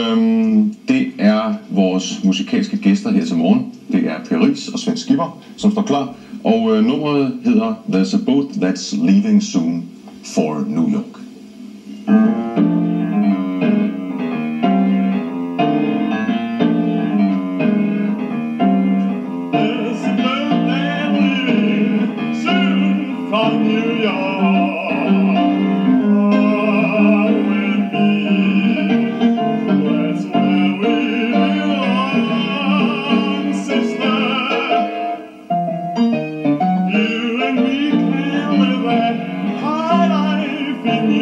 Øhm, det er vores musikalske gæster her til morgen. Det er Paris og Svend Skipper, som står klar. Og øh, nummeret hedder There's a boat that's leaving soon for New York. There's a boat that's leaving soon from New York. You.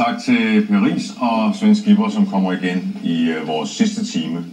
Tak til Paris og Svend Skipper, som kommer igen i øh, vores sidste time.